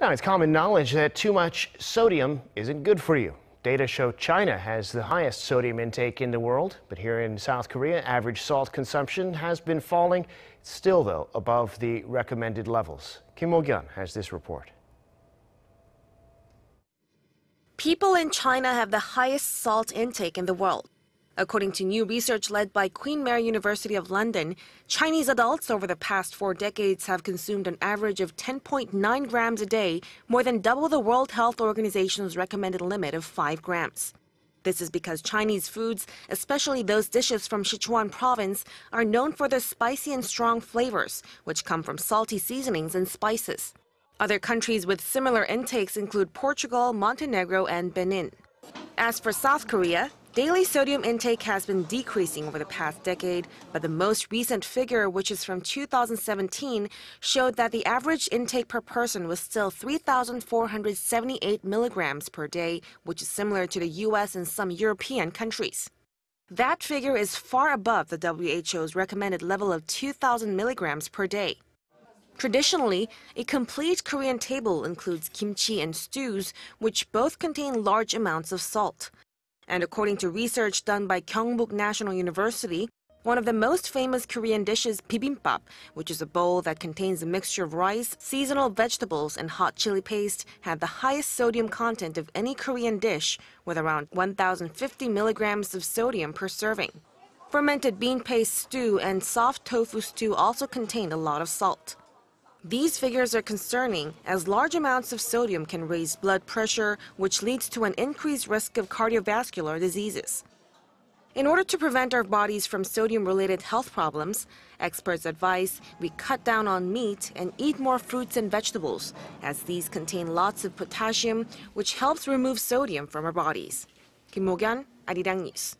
Now, it's common knowledge that too much sodium isn't good for you. Data show China has the highest sodium intake in the world, but here in South Korea, average salt consumption has been falling. Still, though, above the recommended levels. Kim Mok-yeon has this report. People in China have the highest salt intake in the world. According to new research led by Queen Mary University of London, Chinese adults over the past four decades have consumed an average of 10.9 grams a day, more than double the World Health Organization's recommended limit of 5 grams. This is because Chinese foods, especially those dishes from Sichuan province, are known for their spicy and strong flavors, which come from salty seasonings and spices. Other countries with similar intakes include Portugal, Montenegro, and Benin. As for South Korea, Daily sodium intake has been decreasing over the past decade, but the most recent figure, which is from 2017, showed that the average intake per person was still 3,478 milligrams per day, which is similar to the US and some European countries. That figure is far above the WHO's recommended level of 2,000 milligrams per day. Traditionally, a complete Korean table includes kimchi and stews, which both contain large amounts of salt. And according to research done by Kyungpook National University, one of the most famous Korean dishes, bibimbap, which is a bowl that contains a mixture of rice, seasonal vegetables, and hot chili paste, had the highest sodium content of any Korean dish, with around 1,050 milligrams of sodium per serving. Fermented bean paste stew and soft tofu stew also contained a lot of salt. These figures are concerning as large amounts of sodium can raise blood pressure, which leads to an increased risk of cardiovascular diseases. In order to prevent our bodies from sodium related health problems, experts advise we cut down on meat and eat more fruits and vegetables, as these contain lots of potassium, which helps remove sodium from our bodies. Kim Mok-yeon, Arirang News.